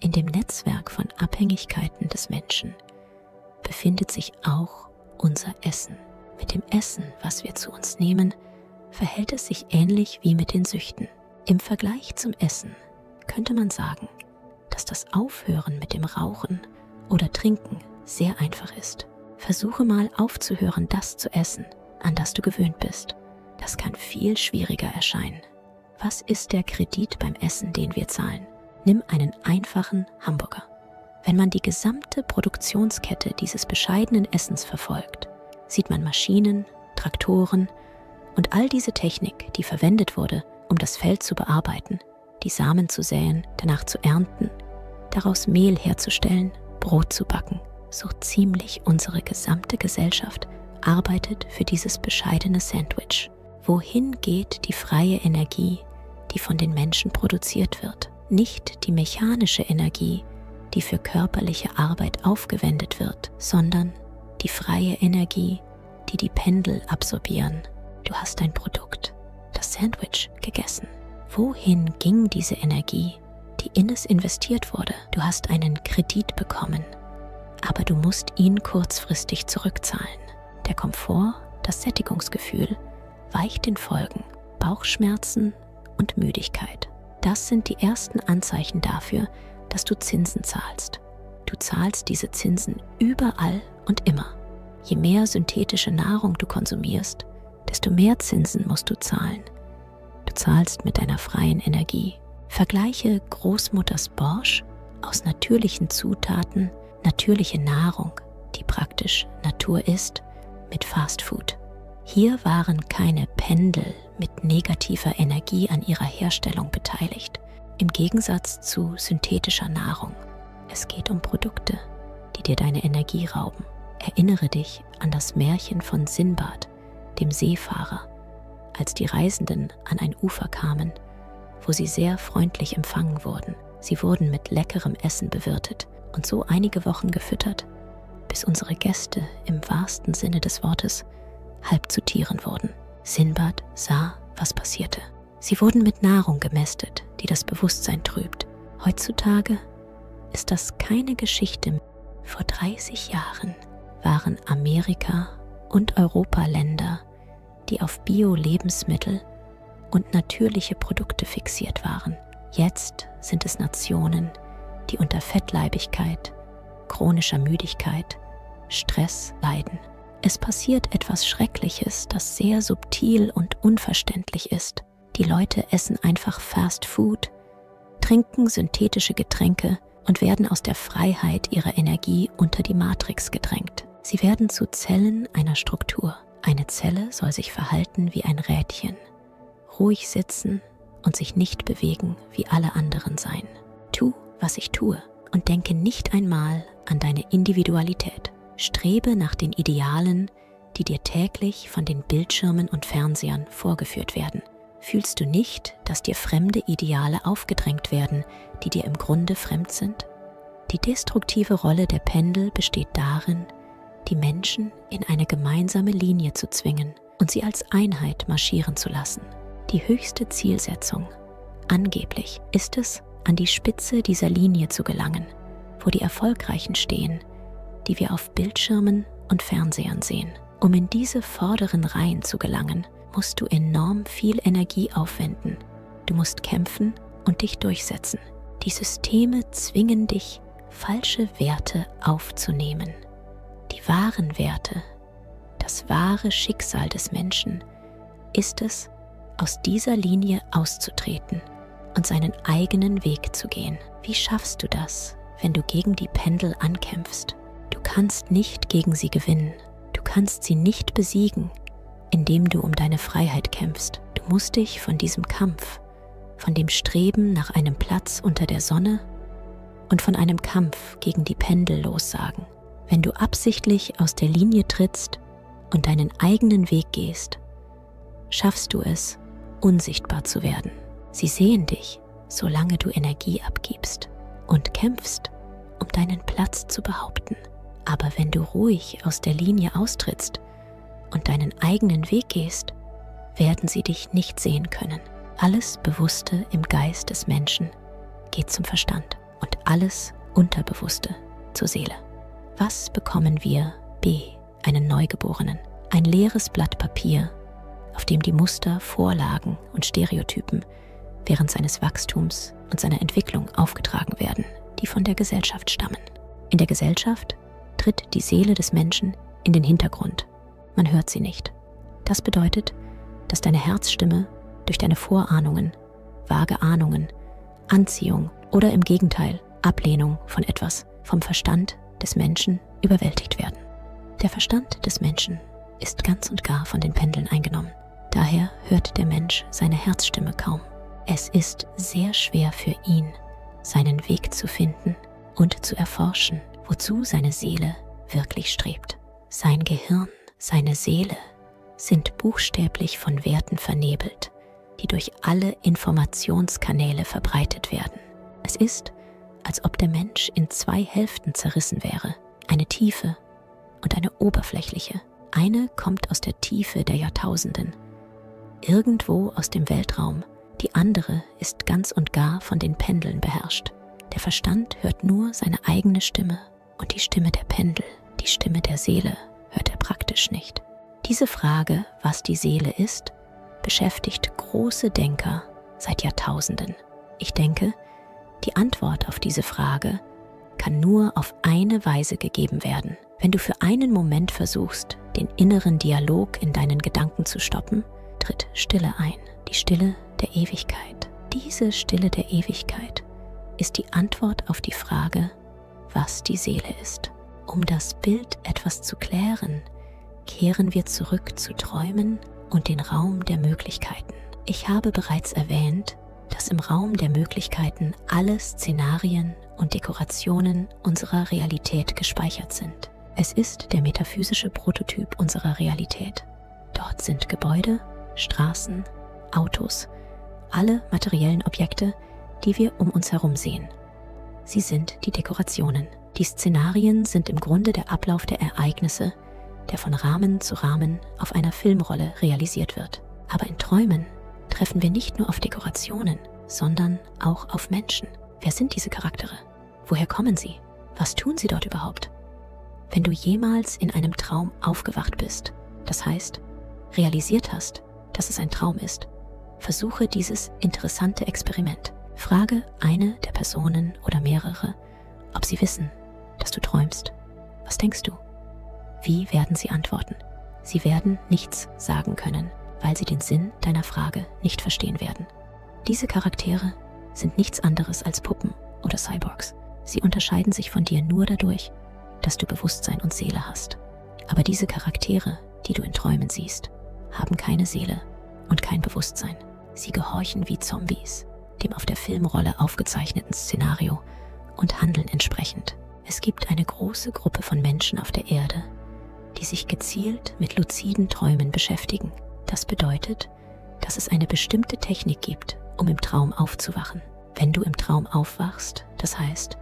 In dem Netzwerk von Abhängigkeiten des Menschen befindet sich auch unser Essen. Mit dem Essen, was wir zu uns nehmen, verhält es sich ähnlich wie mit den Süchten. Im Vergleich zum Essen könnte man sagen, dass das Aufhören mit dem Rauchen oder Trinken sehr einfach ist. Versuche mal aufzuhören, das zu essen, an das du gewöhnt bist. Das kann viel schwieriger erscheinen. Was ist der Kredit beim Essen, den wir zahlen? Nimm einen einfachen Hamburger. Wenn man die gesamte Produktionskette dieses bescheidenen Essens verfolgt, sieht man Maschinen, Traktoren und all diese Technik, die verwendet wurde, um das Feld zu bearbeiten, die Samen zu säen, danach zu ernten, daraus Mehl herzustellen, Brot zu backen. So ziemlich unsere gesamte Gesellschaft arbeitet für dieses bescheidene Sandwich. Wohin geht die freie Energie, die von den Menschen produziert wird? Nicht die mechanische Energie, die für körperliche Arbeit aufgewendet wird, sondern die freie Energie, die die Pendel absorbieren. Du hast ein Produkt, das Sandwich, gegessen. Wohin ging diese Energie, die in es investiert wurde? Du hast einen Kredit bekommen, aber du musst ihn kurzfristig zurückzahlen. Der Komfort, das Sättigungsgefühl weicht den Folgen, Bauchschmerzen und Müdigkeit. Das sind die ersten Anzeichen dafür, dass du Zinsen zahlst. Du zahlst diese Zinsen überall und immer. Je mehr synthetische Nahrung du konsumierst, desto mehr Zinsen musst du zahlen. Du zahlst mit deiner freien Energie. Vergleiche Großmutters Borsch aus natürlichen Zutaten, natürliche Nahrung, die praktisch Natur ist, mit Fast Food. Hier waren keine Pendel mit negativer Energie an ihrer Herstellung beteiligt, im Gegensatz zu synthetischer Nahrung. Es geht um Produkte, die dir deine Energie rauben. Erinnere dich an das Märchen von Sinbad, dem Seefahrer, als die Reisenden an ein Ufer kamen, wo sie sehr freundlich empfangen wurden. Sie wurden mit leckerem Essen bewirtet und so einige Wochen gefüttert, bis unsere Gäste im wahrsten Sinne des Wortes halb zu Tieren wurden. Sinbad sah, was passierte. Sie wurden mit Nahrung gemästet, die das Bewusstsein trübt. Heutzutage ist das keine Geschichte. mehr. Vor 30 Jahren waren Amerika und Europa Länder, die auf Bio-Lebensmittel und natürliche Produkte fixiert waren. Jetzt sind es Nationen, die unter Fettleibigkeit, chronischer Müdigkeit, Stress leiden. Es passiert etwas Schreckliches, das sehr subtil und unverständlich ist. Die Leute essen einfach Fast Food, trinken synthetische Getränke und werden aus der Freiheit ihrer Energie unter die Matrix gedrängt. Sie werden zu Zellen einer Struktur. Eine Zelle soll sich verhalten wie ein Rädchen, ruhig sitzen und sich nicht bewegen wie alle anderen sein. Tu, was ich tue und denke nicht einmal an deine Individualität. Strebe nach den Idealen, die dir täglich von den Bildschirmen und Fernsehern vorgeführt werden. Fühlst du nicht, dass dir fremde Ideale aufgedrängt werden, die dir im Grunde fremd sind? Die destruktive Rolle der Pendel besteht darin, die Menschen in eine gemeinsame Linie zu zwingen und sie als Einheit marschieren zu lassen. Die höchste Zielsetzung, angeblich, ist es, an die Spitze dieser Linie zu gelangen, wo die Erfolgreichen stehen, die wir auf Bildschirmen und Fernsehern sehen. Um in diese vorderen Reihen zu gelangen, musst du enorm viel Energie aufwenden. Du musst kämpfen und dich durchsetzen. Die Systeme zwingen dich, falsche Werte aufzunehmen. Die wahren Werte, das wahre Schicksal des Menschen, ist es, aus dieser Linie auszutreten und seinen eigenen Weg zu gehen. Wie schaffst du das, wenn du gegen die Pendel ankämpfst? Du kannst nicht gegen sie gewinnen. Du kannst sie nicht besiegen, indem du um deine Freiheit kämpfst. Du musst dich von diesem Kampf, von dem Streben nach einem Platz unter der Sonne und von einem Kampf gegen die Pendel lossagen. Wenn du absichtlich aus der Linie trittst und deinen eigenen Weg gehst, schaffst du es, unsichtbar zu werden. Sie sehen dich, solange du Energie abgibst und kämpfst, um deinen Platz zu behaupten. Aber wenn du ruhig aus der Linie austrittst und deinen eigenen Weg gehst, werden sie dich nicht sehen können. Alles Bewusste im Geist des Menschen geht zum Verstand. und alles Unterbewusste zur Seele. Was bekommen wir B, einen Neugeborenen? Ein leeres Blatt Papier, auf dem die Muster, Vorlagen und Stereotypen während seines Wachstums und seiner Entwicklung aufgetragen werden, die von der Gesellschaft stammen. In der Gesellschaft tritt die Seele des Menschen in den Hintergrund. Man hört sie nicht. Das bedeutet, dass deine Herzstimme durch deine Vorahnungen, vage Ahnungen, Anziehung oder im Gegenteil Ablehnung von etwas vom Verstand des Menschen überwältigt werden. Der Verstand des Menschen ist ganz und gar von den Pendeln eingenommen. Daher hört der Mensch seine Herzstimme kaum. Es ist sehr schwer für ihn, seinen Weg zu finden und zu erforschen, wozu seine Seele wirklich strebt. Sein Gehirn, seine Seele sind buchstäblich von Werten vernebelt, die durch alle Informationskanäle verbreitet werden. Es ist, als ob der Mensch in zwei Hälften zerrissen wäre, eine tiefe und eine oberflächliche. Eine kommt aus der Tiefe der Jahrtausenden, irgendwo aus dem Weltraum die andere ist ganz und gar von den Pendeln beherrscht. Der Verstand hört nur seine eigene Stimme und die Stimme der Pendel, die Stimme der Seele, hört er praktisch nicht. Diese Frage, was die Seele ist, beschäftigt große Denker seit Jahrtausenden. Ich denke, die Antwort auf diese Frage kann nur auf eine Weise gegeben werden. Wenn du für einen Moment versuchst, den inneren Dialog in deinen Gedanken zu stoppen, tritt Stille ein, die Stille der Ewigkeit. Diese Stille der Ewigkeit ist die Antwort auf die Frage, was die Seele ist. Um das Bild etwas zu klären, kehren wir zurück zu Träumen und den Raum der Möglichkeiten. Ich habe bereits erwähnt, dass im Raum der Möglichkeiten alle Szenarien und Dekorationen unserer Realität gespeichert sind. Es ist der metaphysische Prototyp unserer Realität. Dort sind Gebäude, Straßen, Autos, alle materiellen Objekte, die wir um uns herum sehen. Sie sind die Dekorationen. Die Szenarien sind im Grunde der Ablauf der Ereignisse, der von Rahmen zu Rahmen auf einer Filmrolle realisiert wird. Aber in Träumen treffen wir nicht nur auf Dekorationen, sondern auch auf Menschen. Wer sind diese Charaktere? Woher kommen sie? Was tun sie dort überhaupt? Wenn du jemals in einem Traum aufgewacht bist, das heißt, realisiert hast, dass es ein Traum ist, Versuche dieses interessante Experiment. Frage eine der Personen oder mehrere, ob sie wissen, dass du träumst. Was denkst du? Wie werden sie antworten? Sie werden nichts sagen können, weil sie den Sinn deiner Frage nicht verstehen werden. Diese Charaktere sind nichts anderes als Puppen oder Cyborgs. Sie unterscheiden sich von dir nur dadurch, dass du Bewusstsein und Seele hast. Aber diese Charaktere, die du in Träumen siehst, haben keine Seele und kein Bewusstsein. Sie gehorchen wie Zombies, dem auf der Filmrolle aufgezeichneten Szenario und handeln entsprechend. Es gibt eine große Gruppe von Menschen auf der Erde, die sich gezielt mit luziden Träumen beschäftigen. Das bedeutet, dass es eine bestimmte Technik gibt, um im Traum aufzuwachen. Wenn du im Traum aufwachst, das heißt,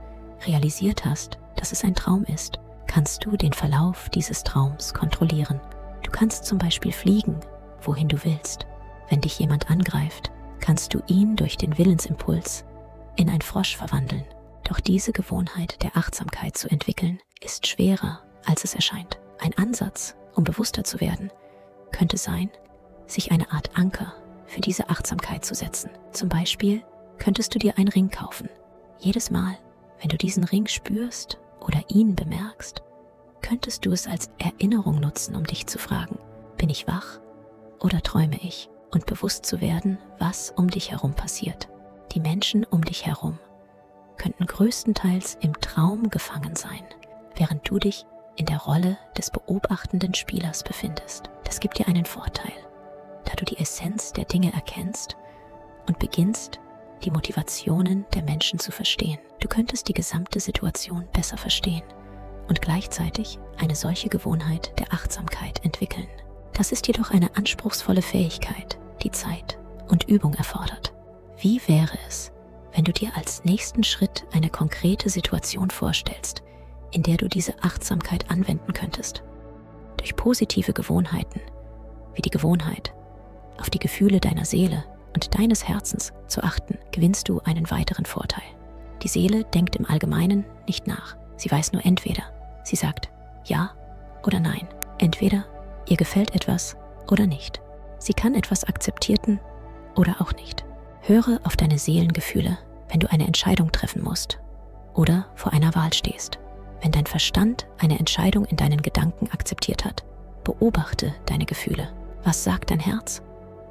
realisiert hast, dass es ein Traum ist, kannst du den Verlauf dieses Traums kontrollieren. Du kannst zum Beispiel fliegen, wohin du willst. Wenn dich jemand angreift, kannst du ihn durch den Willensimpuls in ein Frosch verwandeln. Doch diese Gewohnheit der Achtsamkeit zu entwickeln, ist schwerer, als es erscheint. Ein Ansatz, um bewusster zu werden, könnte sein, sich eine Art Anker für diese Achtsamkeit zu setzen. Zum Beispiel könntest du dir einen Ring kaufen. Jedes Mal, wenn du diesen Ring spürst oder ihn bemerkst, könntest du es als Erinnerung nutzen, um dich zu fragen, bin ich wach oder träume ich? Und bewusst zu werden, was um dich herum passiert. Die Menschen um dich herum könnten größtenteils im Traum gefangen sein, während du dich in der Rolle des beobachtenden Spielers befindest. Das gibt dir einen Vorteil, da du die Essenz der Dinge erkennst und beginnst, die Motivationen der Menschen zu verstehen. Du könntest die gesamte Situation besser verstehen und gleichzeitig eine solche Gewohnheit der Achtsamkeit entwickeln. Das ist jedoch eine anspruchsvolle Fähigkeit, die Zeit und Übung erfordert. Wie wäre es, wenn du dir als nächsten Schritt eine konkrete Situation vorstellst, in der du diese Achtsamkeit anwenden könntest? Durch positive Gewohnheiten, wie die Gewohnheit, auf die Gefühle deiner Seele und deines Herzens zu achten, gewinnst du einen weiteren Vorteil. Die Seele denkt im Allgemeinen nicht nach. Sie weiß nur entweder. Sie sagt ja oder nein. Entweder ihr gefällt etwas oder nicht. Sie kann etwas akzeptierten oder auch nicht. Höre auf deine Seelengefühle, wenn du eine Entscheidung treffen musst oder vor einer Wahl stehst. Wenn dein Verstand eine Entscheidung in deinen Gedanken akzeptiert hat, beobachte deine Gefühle. Was sagt dein Herz?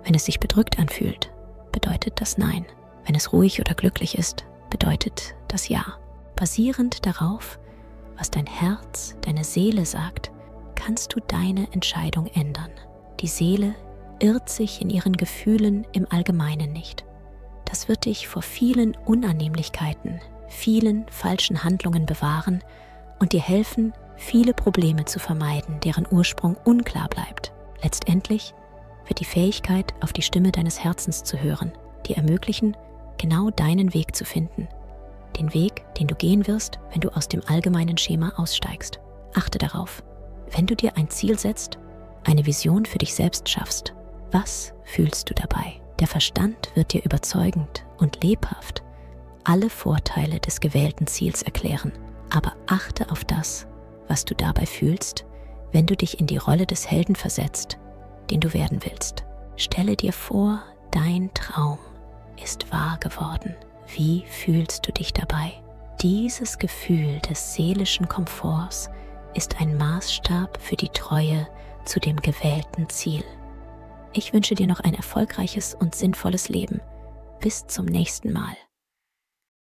Wenn es sich bedrückt anfühlt, bedeutet das Nein. Wenn es ruhig oder glücklich ist, bedeutet das Ja. Basierend darauf, was dein Herz, deine Seele sagt, kannst du deine Entscheidung ändern. Die Seele irrt sich in ihren Gefühlen im Allgemeinen nicht. Das wird dich vor vielen Unannehmlichkeiten, vielen falschen Handlungen bewahren und dir helfen, viele Probleme zu vermeiden, deren Ursprung unklar bleibt. Letztendlich wird die Fähigkeit, auf die Stimme deines Herzens zu hören, dir ermöglichen, genau deinen Weg zu finden. Den Weg, den du gehen wirst, wenn du aus dem allgemeinen Schema aussteigst. Achte darauf, wenn du dir ein Ziel setzt, eine Vision für dich selbst schaffst, was fühlst du dabei? Der Verstand wird dir überzeugend und lebhaft alle Vorteile des gewählten Ziels erklären, aber achte auf das, was du dabei fühlst, wenn du dich in die Rolle des Helden versetzt, den du werden willst. Stelle dir vor, dein Traum ist wahr geworden. Wie fühlst du dich dabei? Dieses Gefühl des seelischen Komforts ist ein Maßstab für die Treue zu dem gewählten Ziel. Ich wünsche dir noch ein erfolgreiches und sinnvolles Leben. Bis zum nächsten Mal.